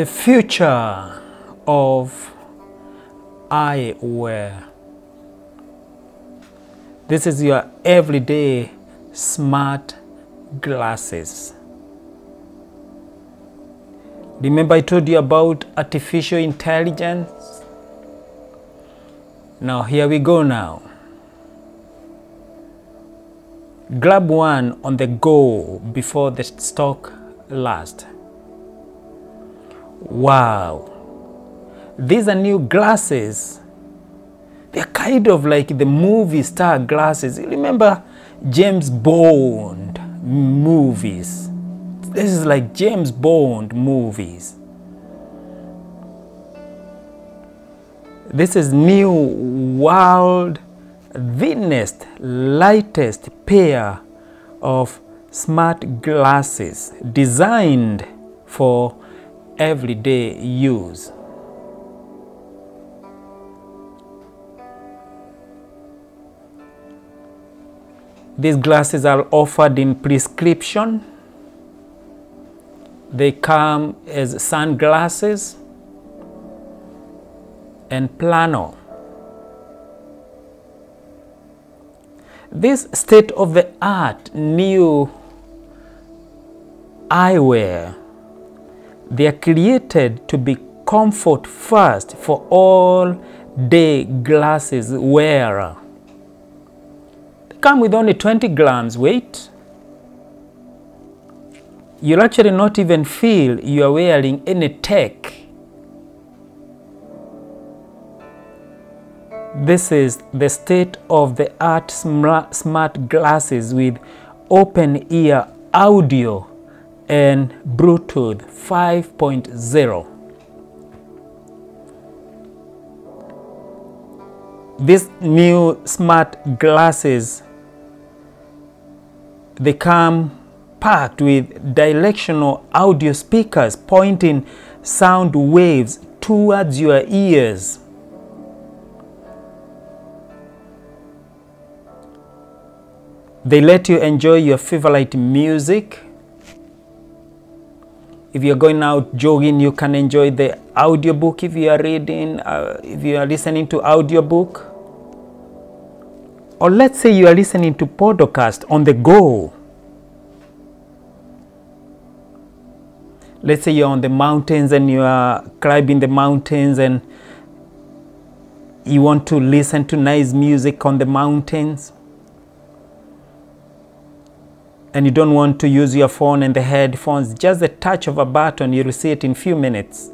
the future of eyewear. This is your everyday smart glasses. Remember, I told you about artificial intelligence? Now, here we go now. Grab one on the go before the stock lasts. Wow, these are new glasses. They're kind of like the movie star glasses. You Remember James Bond movies? This is like James Bond movies. This is new world thinnest, lightest pair of smart glasses designed for everyday use. These glasses are offered in prescription. They come as sunglasses and plano. This state of the art new eyewear they are created to be comfort first for all day glasses wearer. They come with only 20 grams weight. You'll actually not even feel you are wearing any tech. This is the state of the art smart glasses with open ear audio and Bluetooth 5.0. These new smart glasses they come packed with directional audio speakers pointing sound waves towards your ears. They let you enjoy your favorite music if you're going out jogging you can enjoy the audiobook. If you are reading uh, if you are listening to audiobook or let's say you are listening to podcast on the go. Let's say you're on the mountains and you are climbing the mountains and you want to listen to nice music on the mountains and you don't want to use your phone and the headphones, just the touch of a button, you'll see it in few minutes.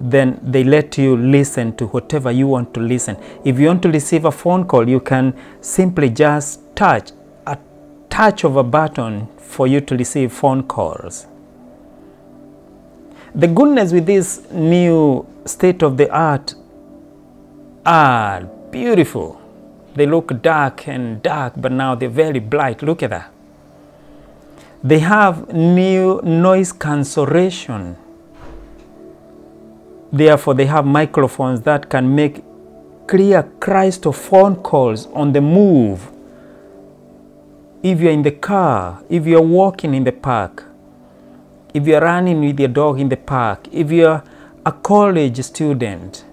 Then they let you listen to whatever you want to listen. If you want to receive a phone call, you can simply just touch a touch of a button for you to receive phone calls. The goodness with this new state of the art are beautiful they look dark and dark, but now they're very bright. Look at that. They have new noise cancellation. Therefore, they have microphones that can make clear crystal phone calls on the move. If you're in the car, if you're walking in the park, if you're running with your dog in the park, if you're a college student,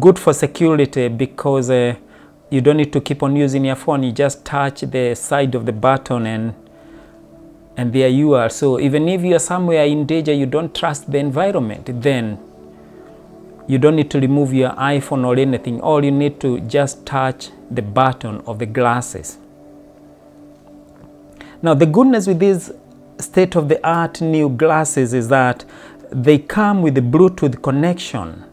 good for security because uh, you don't need to keep on using your phone. You just touch the side of the button and and there you are. So even if you are somewhere in danger you don't trust the environment then you don't need to remove your iphone or anything. All you need to just touch the button of the glasses. Now the goodness with these state of the art new glasses is that they come with a bluetooth connection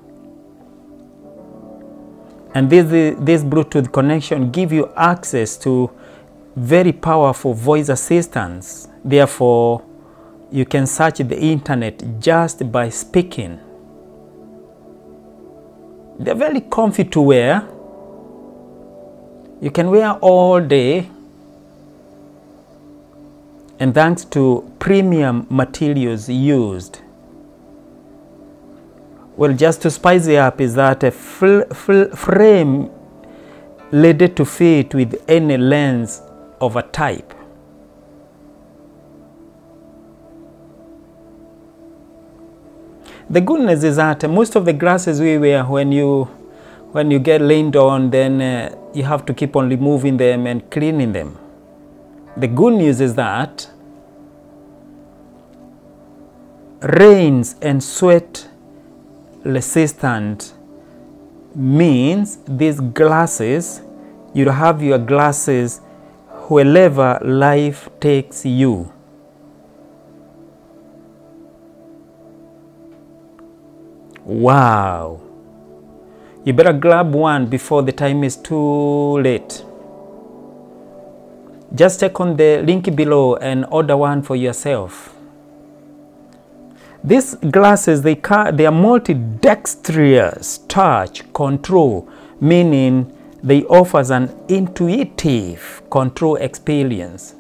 and this, this Bluetooth connection give you access to very powerful voice assistants. Therefore, you can search the internet just by speaking. They're very comfy to wear. You can wear all day. And thanks to premium materials used, well, just to spice it up, is that a frame led to fit with any lens of a type. The good news is that most of the grasses we wear when you when you get leaned on, then uh, you have to keep on removing them and cleaning them. The good news is that rains and sweat resistant means these glasses you have your glasses wherever life takes you. Wow. You better grab one before the time is too late. Just check on the link below and order one for yourself these glasses they, they are multi-dexterous touch control meaning they offers an intuitive control experience.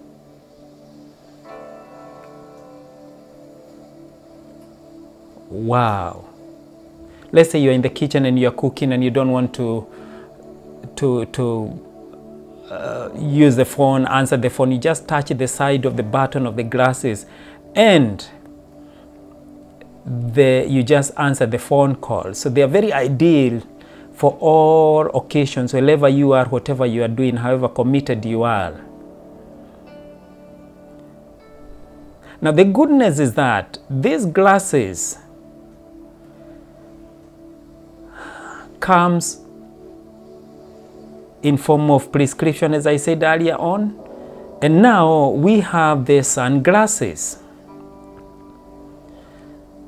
Wow. Let's say you're in the kitchen and you're cooking and you don't want to to to uh, use the phone answer the phone. You just touch the side of the button of the glasses and the you just answer the phone call. So they are very ideal for all occasions wherever you are whatever you are doing however committed you are. Now the goodness is that these glasses comes in form of prescription as I said earlier on. And now we have the sunglasses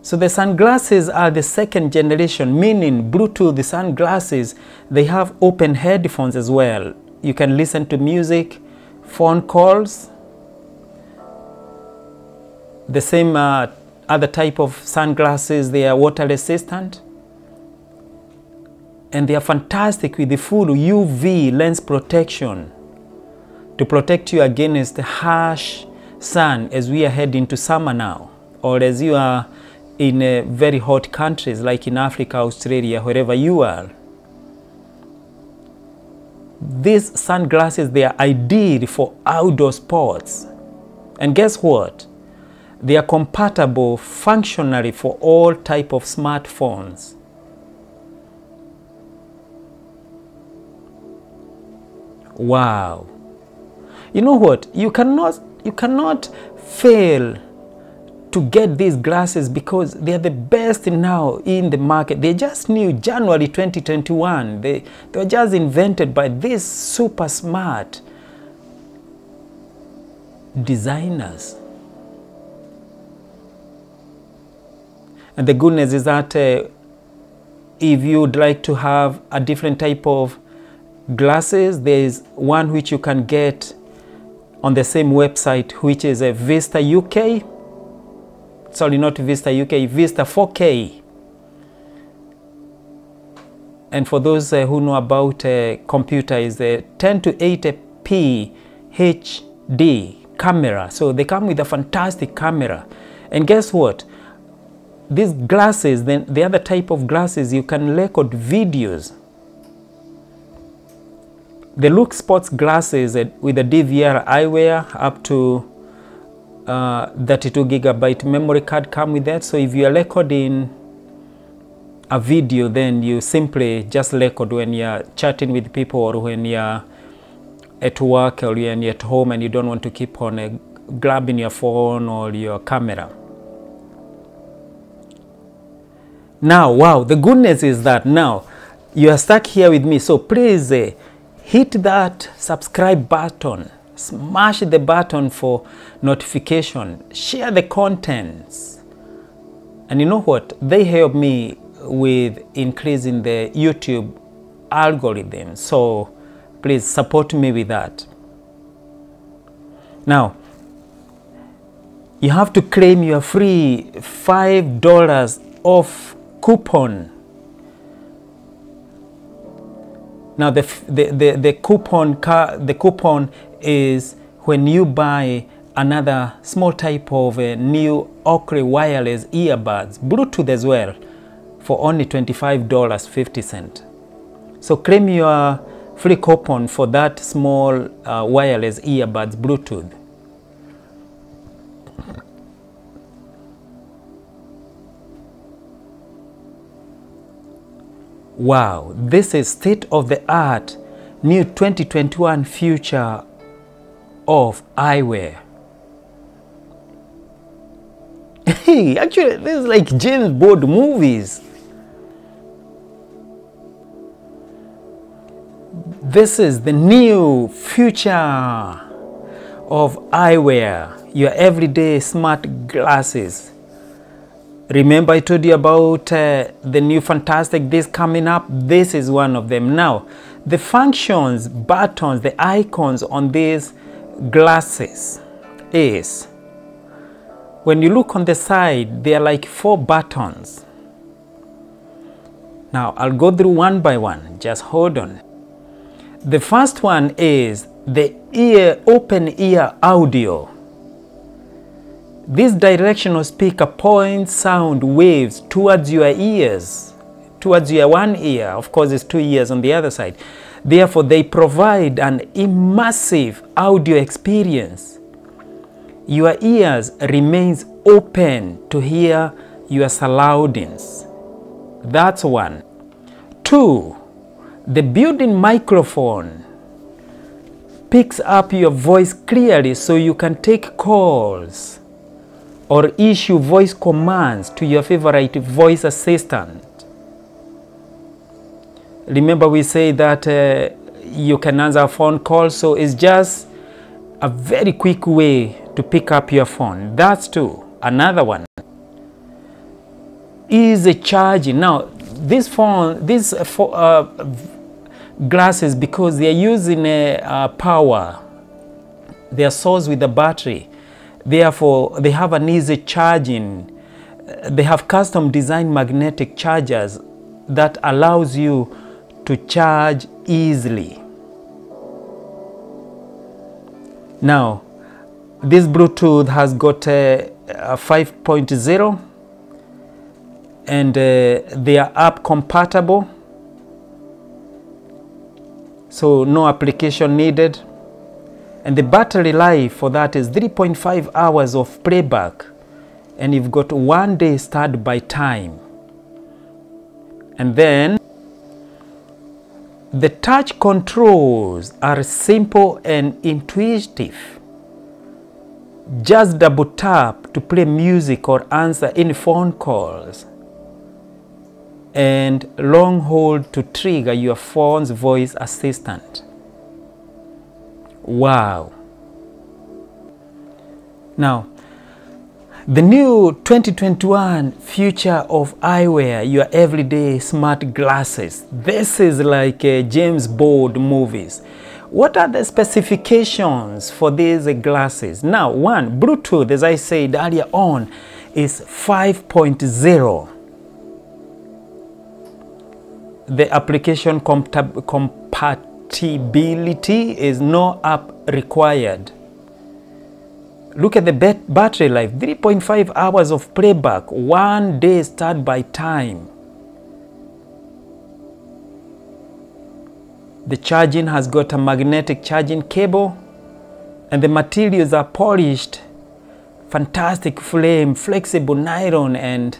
so the sunglasses are the second generation meaning Bluetooth the sunglasses they have open headphones as well. You can listen to music phone calls the same uh, other type of sunglasses they are water resistant and they are fantastic with the full UV lens protection to protect you against the harsh sun as we are heading to summer now or as you are in uh, very hot countries like in Africa, Australia, wherever you are. These sunglasses they are ideal for outdoor sports. And guess what? They are compatible functionally for all type of smartphones. Wow. You know what? You cannot you cannot fail to get these glasses because they are the best now in the market. They just new January 2021. They, they were just invented by these super smart designers. And the goodness is that uh, if you'd like to have a different type of glasses, there is one which you can get on the same website, which is a Vista UK sorry, not Vista UK, Vista 4K. And for those uh, who know about uh, computer, is a 10 to 80p HD camera. So they come with a fantastic camera. And guess what? These glasses, then the other type of glasses, you can record videos. The Look Sports glasses uh, with the DVR eyewear up to uh, 32 gigabyte memory card come with that. So if you are recording a video then you simply just record when you're chatting with people or when you're at work or when you're at home and you don't want to keep on uh, grabbing your phone or your camera. Now wow the goodness is that now you are stuck here with me. So please uh, hit that subscribe button smash the button for notification, share the contents. And you know what? They help me with increasing the YouTube algorithm. So please support me with that. Now, you have to claim your free $5 off coupon. Now the, the, the, the coupon car, the coupon is when you buy another small type of uh, new Oakley wireless earbuds, Bluetooth as well, for only $25.50. So claim your free coupon for that small uh, wireless earbuds Bluetooth. Wow, this is state of the art new 2021 future of eyewear. Hey, actually, this is like James Bond movies. This is the new future of eyewear, your everyday smart glasses. Remember, I told you about uh, the new fantastic this coming up? This is one of them. Now, the functions, buttons, the icons on these glasses is when you look on the side, they are like four buttons. Now, I'll go through one by one. Just hold on. The first one is the ear open ear audio. This directional speaker points sound waves towards your ears, towards your one ear. Of course, it's two ears on the other side. Therefore, they provide an immersive audio experience. Your ears remains open to hear your surroundings. That's one. Two, the built-in microphone picks up your voice clearly so you can take calls or issue voice commands to your favorite voice assistant. Remember we say that uh, you can answer phone call so it's just a very quick way to pick up your phone. That's two. Another one is a charging. Now this phone, these uh, glasses because they are using a, uh, power, they are sourced with a battery Therefore, they have an easy charging. They have custom designed magnetic chargers that allows you to charge easily. Now, this Bluetooth has got a, a 5.0 and uh, they are app compatible. So no application needed and the battery life for that is 3.5 hours of playback. And you've got one day start by time. And then the touch controls are simple and intuitive. Just double tap to play music or answer any phone calls. And long hold to trigger your phone's voice assistant Wow. Now, the new 2021 future of eyewear, your everyday smart glasses. This is like uh, James Bond movies. What are the specifications for these glasses? Now, one, Bluetooth, as I said earlier on, is 5.0. The application compat compatibility is no app required. Look at the battery life 3.5 hours of playback, one day start by time. The charging has got a magnetic charging cable, and the materials are polished, fantastic flame, flexible nylon, and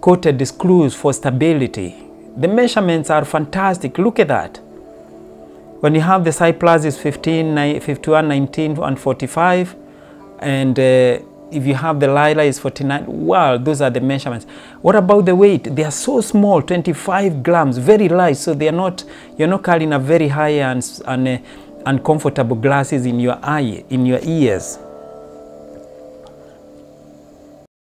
coated screws for stability. The measurements are fantastic. Look at that. When you have the side plus is 15, 51, 19, and 45, and uh, if you have the Lila is 49, wow, those are the measurements. What about the weight? They are so small, 25 grams, very light, so they are not, you're not carrying a very high and, and uh, uncomfortable glasses in your eye, in your ears.